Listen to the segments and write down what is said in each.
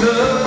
love.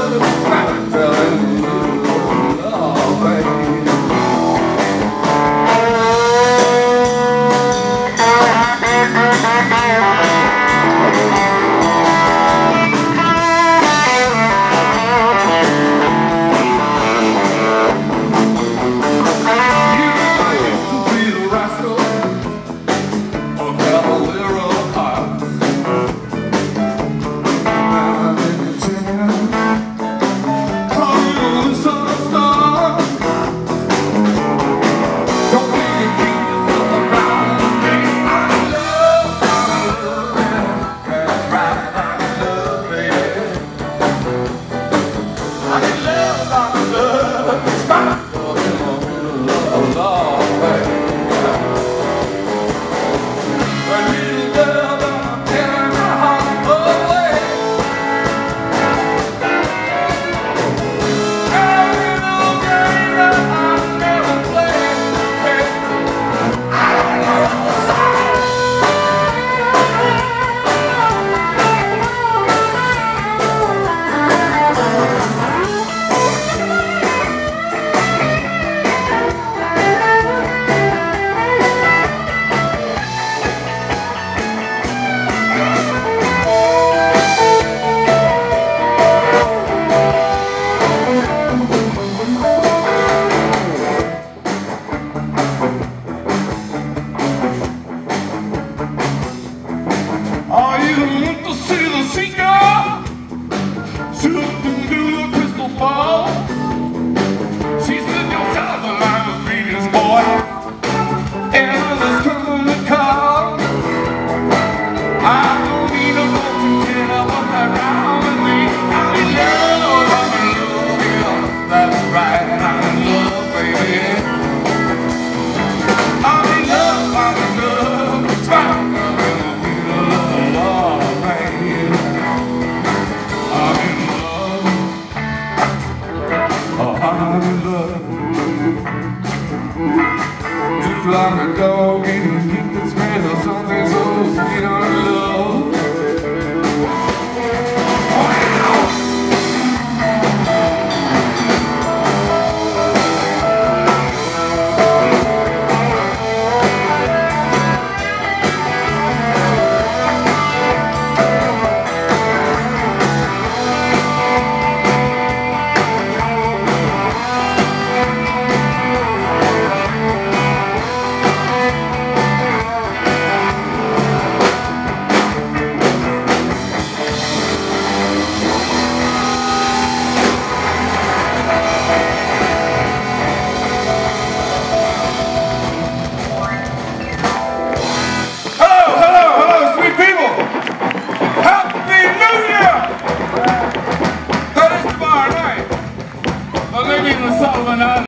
Stop! Just like